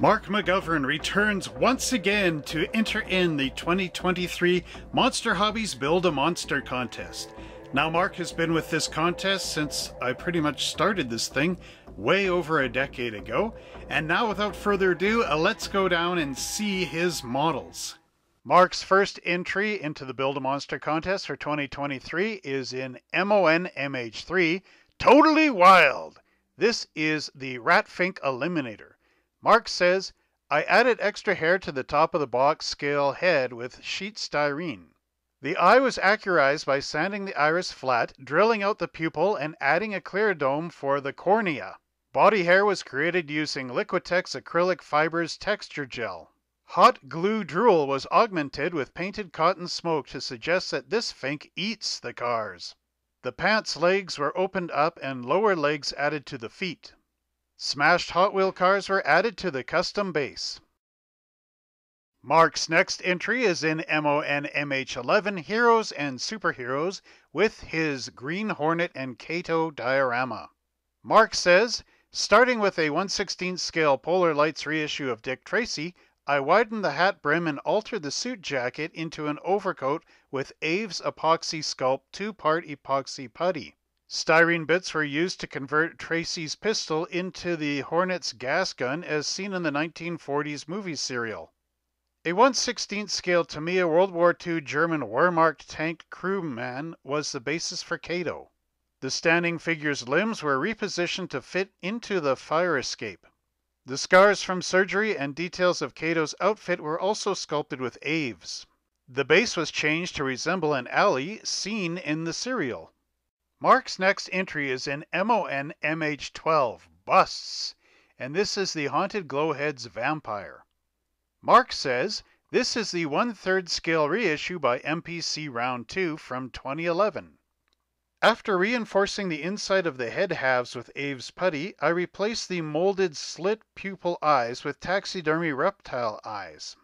Mark McGovern returns once again to enter in the 2023 Monster Hobbies Build a Monster contest. Now, Mark has been with this contest since I pretty much started this thing way over a decade ago. And now, without further ado, uh, let's go down and see his models. Mark's first entry into the Build a Monster contest for 2023 is in MON MH3 Totally Wild. This is the Ratfink Eliminator. Mark says, I added extra hair to the top of the box scale head with sheet styrene. The eye was accurized by sanding the iris flat, drilling out the pupil, and adding a clear dome for the cornea. Body hair was created using Liquitex acrylic fibers texture gel. Hot glue drool was augmented with painted cotton smoke to suggest that this Fink eats the cars. The pants legs were opened up and lower legs added to the feet. Smashed Hot Wheel cars were added to the custom base. Mark's next entry is in MON MH11 Heroes and Superheroes with his Green Hornet and Kato diorama. Mark says, starting with a 116 scale Polar Lights reissue of Dick Tracy, I widened the hat brim and altered the suit jacket into an overcoat with Aves Apoxie Sculpt two part epoxy putty. Styrene bits were used to convert Tracy's pistol into the Hornet's gas gun as seen in the 1940s movie serial. A 1 16th scale Tamiya World War II German Wehrmacht tank crewman was the basis for Kato. The standing figure's limbs were repositioned to fit into the fire escape. The scars from surgery and details of Kato's outfit were also sculpted with Aves. The base was changed to resemble an alley seen in the serial. Mark's next entry is in MON MH12 Busts, and this is the Haunted Glo-Heads Vampire. Mark says this is the one third scale reissue by MPC Round 2 from 2011. After reinforcing the inside of the head halves with Aves putty, I replaced the molded slit pupil eyes with taxidermy reptile eyes.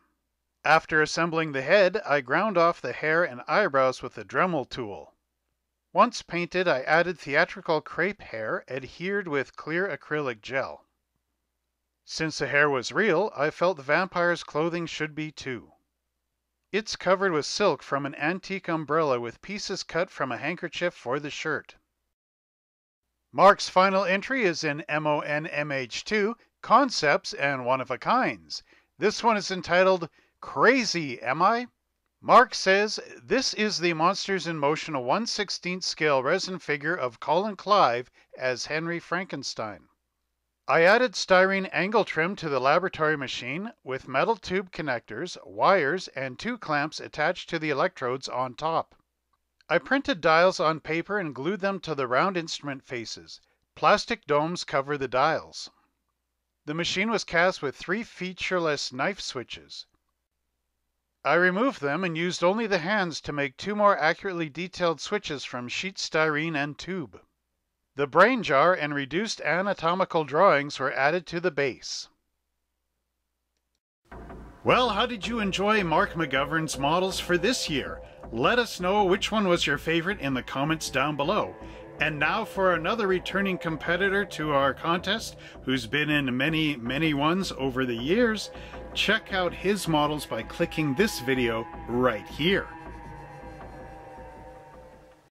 After assembling the head, I ground off the hair and eyebrows with a Dremel tool. Once painted, I added theatrical crepe hair adhered with clear acrylic gel. Since the hair was real, I felt the vampire's clothing should be too. It's covered with silk from an antique umbrella with pieces cut from a handkerchief for the shirt. Mark's final entry is in MON MH2 Concepts and One of a Kinds. This one is entitled Crazy, Am I? Mark says this is the Monsters in Motion a 1 16th scale resin figure of Colin Clive as Henry Frankenstein. I added styrene angle trim to the laboratory machine with metal tube connectors, wires, and two clamps attached to the electrodes on top. I printed dials on paper and glued them to the round instrument faces. Plastic domes cover the dials. The machine was cast with three featureless knife switches. I removed them and used only the hands to make two more accurately detailed switches from sheet styrene and tube. The brain jar and reduced anatomical drawings were added to the base. Well, how did you enjoy Mark McGovern's models for this year? Let us know which one was your favorite in the comments down below. And now for another returning competitor to our contest who's been in many, many ones over the years. Check out his models by clicking this video right here.